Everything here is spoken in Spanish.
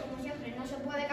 como siempre no se puede